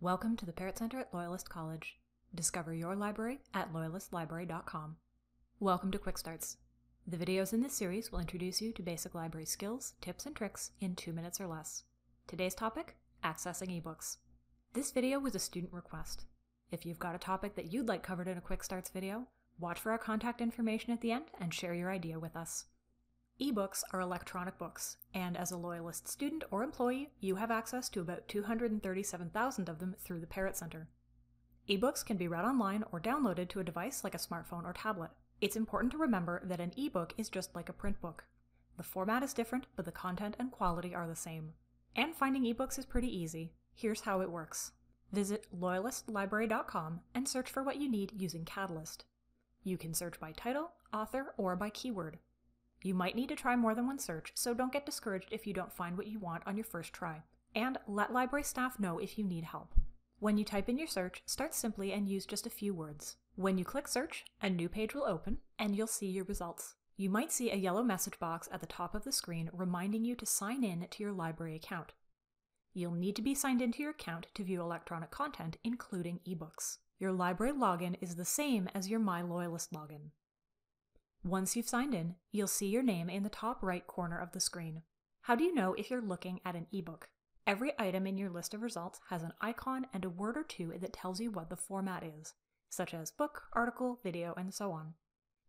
Welcome to the Parrott Center at Loyalist College. Discover your library at loyalistlibrary.com. Welcome to Quick Starts. The videos in this series will introduce you to basic library skills, tips, and tricks in two minutes or less. Today's topic, accessing ebooks. This video was a student request. If you've got a topic that you'd like covered in a Quick Starts video, watch for our contact information at the end and share your idea with us. Ebooks are electronic books, and as a Loyalist student or employee, you have access to about 237,000 of them through the Parrott Center. Ebooks can be read online or downloaded to a device like a smartphone or tablet. It's important to remember that an ebook is just like a print book. The format is different, but the content and quality are the same. And finding ebooks is pretty easy. Here's how it works. Visit loyalistlibrary.com and search for what you need using Catalyst. You can search by title, author, or by keyword. You might need to try more than one search, so don't get discouraged if you don't find what you want on your first try. And let library staff know if you need help. When you type in your search, start simply and use just a few words. When you click search, a new page will open and you'll see your results. You might see a yellow message box at the top of the screen reminding you to sign in to your library account. You'll need to be signed into your account to view electronic content, including ebooks. Your library login is the same as your My Loyalist login. Once you've signed in, you'll see your name in the top right corner of the screen. How do you know if you're looking at an ebook? Every item in your list of results has an icon and a word or two that tells you what the format is, such as book, article, video, and so on.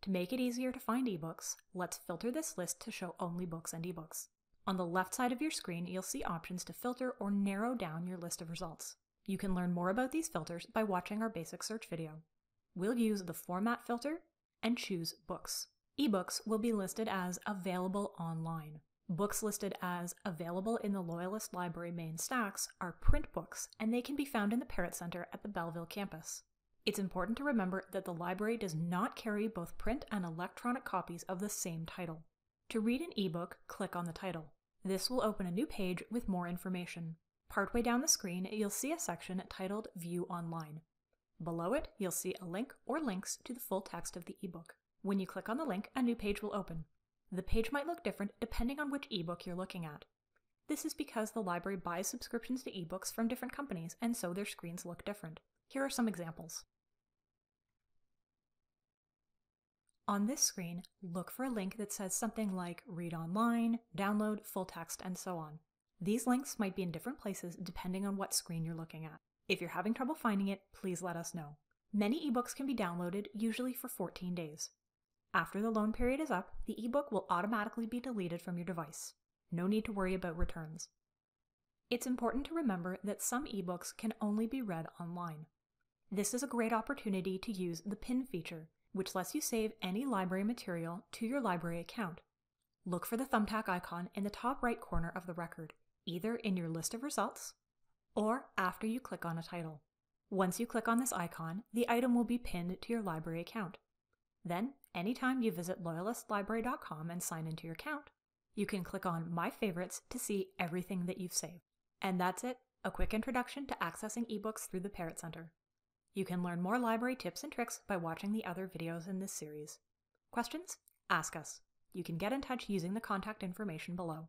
To make it easier to find ebooks, let's filter this list to show only books and ebooks. On the left side of your screen, you'll see options to filter or narrow down your list of results. You can learn more about these filters by watching our basic search video. We'll use the Format filter and choose Books. Ebooks will be listed as available online. Books listed as available in the Loyalist Library main stacks are print books, and they can be found in the Parrott Center at the Belleville campus. It's important to remember that the library does not carry both print and electronic copies of the same title. To read an ebook, click on the title. This will open a new page with more information. Partway down the screen, you'll see a section titled View Online. Below it, you'll see a link or links to the full text of the ebook. When you click on the link, a new page will open. The page might look different depending on which ebook you're looking at. This is because the library buys subscriptions to ebooks from different companies, and so their screens look different. Here are some examples. On this screen, look for a link that says something like read online, download, full text, and so on. These links might be in different places depending on what screen you're looking at. If you're having trouble finding it, please let us know. Many ebooks can be downloaded, usually for 14 days. After the loan period is up, the ebook will automatically be deleted from your device. No need to worry about returns. It's important to remember that some ebooks can only be read online. This is a great opportunity to use the pin feature, which lets you save any library material to your library account. Look for the thumbtack icon in the top right corner of the record, either in your list of results or after you click on a title. Once you click on this icon, the item will be pinned to your library account. Then, anytime you visit loyalistlibrary.com and sign into your account, you can click on My Favorites to see everything that you've saved. And that's it, a quick introduction to accessing ebooks through the Parrott Center. You can learn more library tips and tricks by watching the other videos in this series. Questions? Ask us. You can get in touch using the contact information below.